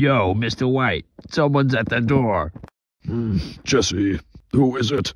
Yo, Mr. White, someone's at the door. Mm, Jesse, who is it?